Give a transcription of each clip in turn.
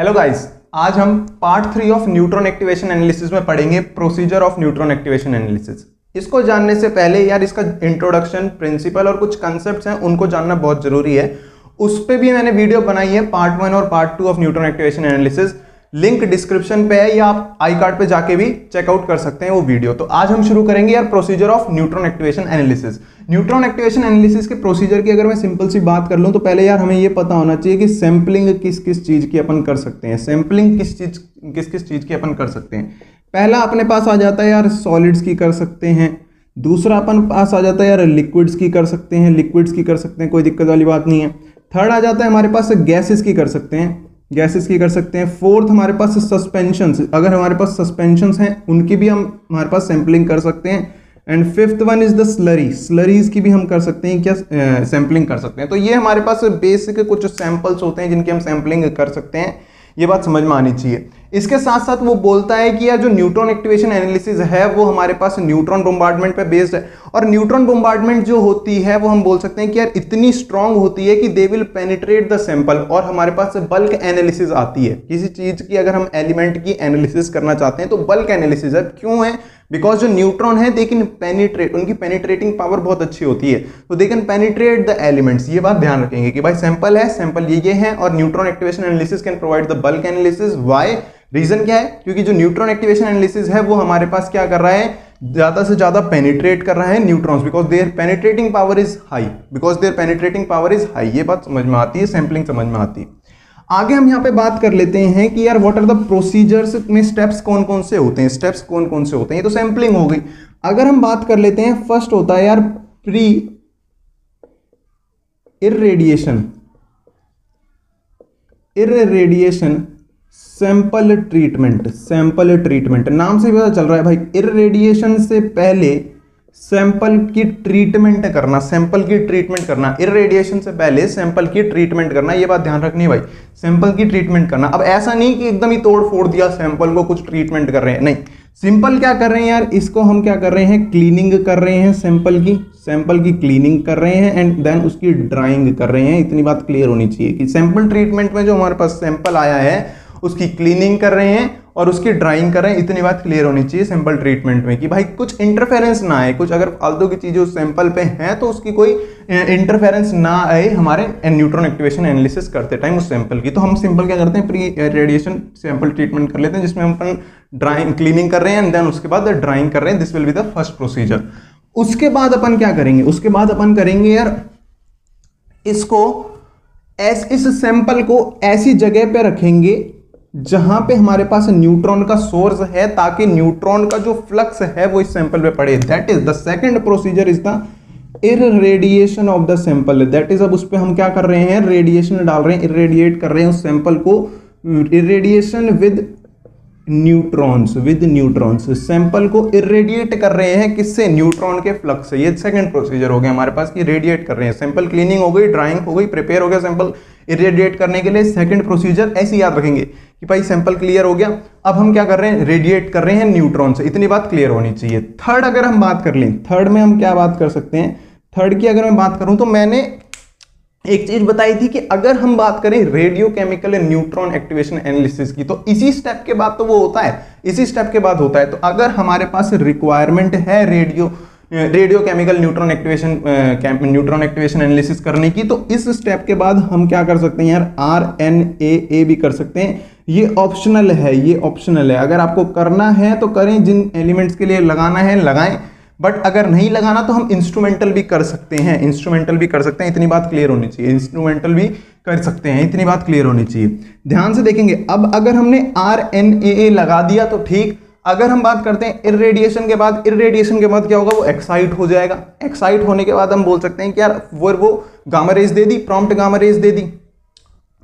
Hello guys आज हम part three of neutron activation analysis में पढ़ेंगे procedure of neutron activation analysis इसको जानने से पहले यार इसका इंट्रोडक्शन प्रिंसिपल और कुछ कंसेप्ट हैं, उनको जानना बहुत ज़रूरी है। उस पर भी मैंने वीडियो बनाई है पार्ट वन और part two of neutron activation analysis link description पे है, या आप आई कार्ड पे जाके भी चेकआउट कर सकते हैं वो वीडियो। तो आज हम शुरू करेंगे यार procedure of neutron activation analysis neutron activation analysis के प्रोसीजर की अगर मैं सिंपल सी बात कर लूँ तो पहले यार हमें ये पता होना चाहिए कि सैम्पलिंग किस किस चीज़ की अपन कर सकते हैं। सैम्पलिंग किस चीज़, किस किस चीज़ की अपन कर सकते हैं। पहला अपने पास आ जाता है यार सॉलिड्स की कर सकते हैं। दूसरा अपन पास आ जाता है यार लिक्विड्स की कर सकते हैं। लिक्विड्स की कर सकते हैं, कोई दिक्कत वाली बात नहीं है। थर्ड आ जाता है हमारे पास गैसेस की कर सकते हैं। गैसेस की कर सकते हैं। फोर्थ हमारे पास सस्पेंशन अगर हमारे पास सस्पेंशन हैं, उनकी भी हम, हमारे पास सैम्पलिंग कर सकते हैं। And fifth one is the slurry slurries की भी हम कर सकते हैं क्या सैम्पलिंग कर सकते हैं। तो ये हमारे पास बेसिक कुछ सैंपल्स होते हैं जिनकी हम सैम्पलिंग कर सकते हैं। ये बात समझ में आनी चाहिए। इसके साथ साथ वो बोलता है कि यार जो न्यूट्रॉन एक्टिवेशन एनालिसिस है, वो हमारे पास न्यूट्रॉन बोम्बार्डमेंट पे बेस्ड है। और न्यूट्रॉन बोम्बार्डमेंट जो होती है, वो हम बोल सकते हैं कि यार इतनी स्ट्रांग होती है कि they will penetrate the sample और हमारे पास बल्क एनालिसिस आती है। किसी चीज़ की अगर हम एलिमेंट की एनालिसिस करना चाहते हैं तो बल्क एनालिसिस है। क्यों है? बिकॉज़ जो न्यूट्रॉन है दे कैन पेनिट्रेट उनकी पेनिट्रेटिंग पावर बहुत अच्छी होती है। तो they can penetrate the elements ये बात ध्यान रखेंगे कि भाई सैंपल है सैंपल ये ये है और neutron activation analysis can provide the bulk analysis why reason क्या है? क्योंकि जो न्यूट्रॉन एक्टिवेशन एनालिसिस है, वो हमारे पास क्या कर रहा है? ज़्यादा से ज़्यादा पेनिट्रेट कर रहा है neutrons because their penetrating power is high because their penetrating power is high ये बात समझ में आती है सैंपलिंग समझ में आती है। आगे हम यहाँ पे बात कर लेते हैं कि यार व्हाट आर द प्रोसीजर्स में स्टेप्स कौन कौन से होते हैं? स्टेप्स कौन कौन से होते हैं? ये तो सैंपलिंग हो गई। अगर हम बात कर लेते हैं फ़र्स्ट होता है यार pre irradiation irradiation sample treatment sample treatment नाम से पता चल रहा है भाई इरेडिएशन से पहले सैंपल की ट्रीटमेंट करना सैंपल की ट्रीटमेंट करना इरेडिएशन से पहले सैंपल की ट्रीटमेंट करना, ये बात ध्यान रखनी है भाई। सैंपल की ट्रीटमेंट करना। अब ऐसा नहीं कि एकदम ही तोड़ फोड़ दिया सैंपल को कुछ ट्रीटमेंट कर रहे हैं। नहीं। सिंपल क्या कर रहे हैं यार? इसको हम क्या कर रहे हैं? क्लीनिंग कर रहे हैं सैंपल की। सैंपल की क्लीनिंग कर रहे हैं एंड देन उसकी ड्राइंग कर रहे हैं। इतनी बात क्लियर होनी चाहिए कि सैंपल ट्रीटमेंट में जो हमारे पास सैंपल आया है, उसकी क्लीनिंग कर रहे हैं और उसकी ड्राइंग करें, इतनी बात क्लियर होनी चाहिए सैंपल ट्रीटमेंट में कि भाई कुछ इंटरफेरेंस ना आए। कुछ अगर फालतू की चीज़ें उस सैंपल पे हैं तो उसकी कोई इंटरफेरेंस ना आए हमारे न्यूट्रॉन एक्टिवेशन एनालिसिस करते टाइम उस सैंपल की। तो हम सिंपल क्या करते हैं प्री रेडिएशन सैंपल ट्रीटमेंट कर लेते हैं, जिसमें हम अपन ड्राइंग क्लीनिंग कर रहे हैं एंड देन उसके बाद ड्राइंग कर रहे हैं this will be the first procedure उसके बाद अपन क्या करेंगे? उसके बाद अपन करेंगे यार, इसको इस सैंपल को ऐसी जगह पे रखेंगे जहाँ पे हमारे पास न्यूट्रॉन का सोर्स है, ताकि न्यूट्रॉन का जो फ्लक्स है वो इस सैंपल पे पड़े। That is the second procedure is the irradiation of the sample that is अब उस पर हम क्या कर रहे हैं? रेडिएशन डाल रहे हैं इरेडिएट कर रहे हैं उस सैंपल को। Irradiation with neutrons with neutrons sample को इरेडिएट कर रहे हैं किससे? न्यूट्रॉन के फ्लक्स से। ये सेकंड प्रोसीजर हो गया हमारे पास कि रेडिएट कर रहे हैं। सैंपल क्लीनिंग हो गई ड्राइंग हो गई प्रिपेयर हो गया सैंपल इरेडिएट करने के लिए सेकंड प्रोसीजर ऐसे याद रखेंगे। कि भाई सैंपल क्लियर हो गया। अब हम क्या कर रहे हैं? रेडिएट कर रहे हैं न्यूट्रॉन से। इतनी बात क्लियर होनी चाहिए। थर्ड अगर हम बात कर लें थर्ड में हम क्या बात कर सकते हैं? थर्ड की अगर मैं बात करूँ तो मैंने एक चीज़ बताई थी कि अगर हम बात करें radiochemical neutron activation analysis की तो इसी स्टेप के बाद तो वो होता है। इसी स्टेप के बाद होता है। तो अगर हमारे पास रिक्वायरमेंट है radio radiochemical neutron activation neutron activation analysis करने की तो इस स्टेप के बाद हम क्या कर सकते हैं यार? आर एन ए ए भी कर सकते हैं। ये ऑप्शनल है, ये ऑप्शनल है। अगर आपको करना है तो करें, जिन एलिमेंट्स के लिए लगाना है, लगाएँ। बट अगर नहीं लगाना तो हम इंस्ट्रूमेंटल भी कर सकते हैं। इंस्ट्रूमेंटल भी कर सकते हैं। इतनी बात क्लियर होनी चाहिए। इंस्ट्रूमेंटल भी कर सकते हैं। इतनी बात क्लियर होनी चाहिए। ध्यान से देखेंगे। अब अगर हमने आर एन ए ए लगा दिया तो ठीक। अगर हम बात करते हैं इरेडिएशन के बाद इरेडिएशन के बाद क्या होगा? वो एक्साइट हो जाएगा। एक्साइट होने के बाद हम बोल सकते हैं कि यार, वो वो गामा रेज दे दी प्रॉम्प्ट गामा रेज दे दी।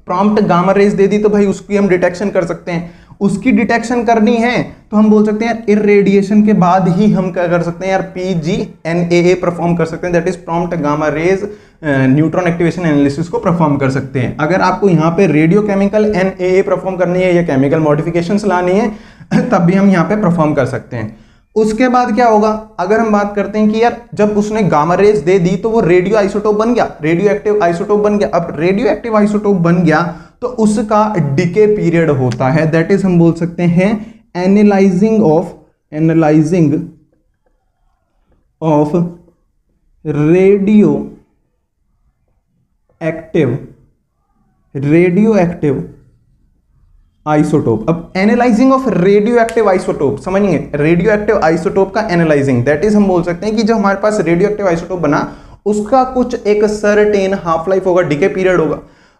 प्रॉम्प्ट गामा रेज दे दी तो भाई उसकी हम डिटेक्शन कर सकते हैं। उसकी डिटेक्शन करनी है तो हम बोल सकते हैं यार इरेडिएशन के बाद ही हम क्या कर सकते हैं यार P G N A A perform कर सकते हैं। That is prompt gamma rays neutron activation analysis को परफॉर्म कर सकते हैं। अगर आपको यहाँ पे radiochemical N A A perform करनी है या केमिकल मॉडिफिकेशन लानी है, तब भी हम यहाँ पे परफॉर्म कर सकते हैं। उसके बाद क्या होगा? अगर हम बात करते हैं कि यार, जब उसने गामा रेज दे दी तो वो रेडियो आइसोटोप बन गया। रेडियो एक्टिव आइसोटोप बन गया। अब रेडियो एक्टिव आइसोटोप बन गया तो उसका डिके पीरियड होता है। दैट इज़ हम बोल सकते हैं analysing of analysing of radioactive radioactive isotope अब analysing of radioactive isotope समझेंगे रेडियो एक्टिव आइसोटोप का एनालाइजिंग दैट इज़ हम बोल सकते हैं कि जो हमारे पास रेडियो एक्टिव आइसोटोप बना, उसका कुछ एक सर्टेन हाफ़ लाइफ होगा डिके पीरियड होगा।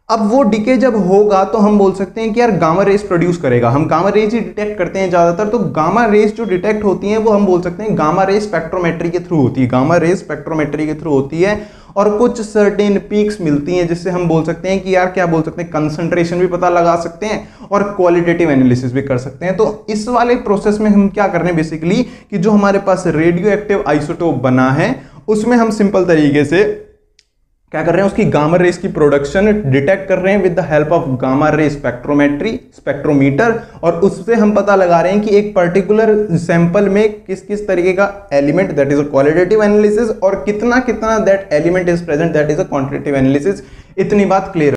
अब वो डिके जब होगा तो हम बोल सकते हैं कि यार गामा रेस प्रोड्यूस करेगा। हम गामा रेस ही डिटेक्ट करते हैं ज़्यादातर तो गामा रेस जो डिटेक्ट होती है, वो हम बोल सकते हैं गामा रेस स्पेक्ट्रोमेट्री के थ्रू होती है। गामा रेस स्पेक्ट्रोमेट्री के थ्रू होती है। और कुछ सर्टेन पीक्स मिलती हैं जिससे हम बोल सकते हैं कि यार क्या बोल सकते हैं कंसंट्रेशन भी पता लगा सकते हैं और क्वालिटेटिव एनालिसिस भी कर सकते हैं। तो इस वाले प्रोसेस में हम क्या कर रहे हैं बेसिकली कि जो हमारे पास रेडियो एक्टिव आइसोटोप बना है, उसमें हम सिंपल तरीके से क्या कर रहे हैं? उसकी गामा रेस की प्रोडक्शन डिटेक्ट कर रहे हैं with the help of gamma ray spectrometry spectrometer और उससे हम पता लगा रहे हैं कि एक पर्टिकुलर सैंपल में किस किस तरीके का element that is a qualitative analysis और कितना कितना that element is present that is a quantitative analysis इतनी बात क्लियर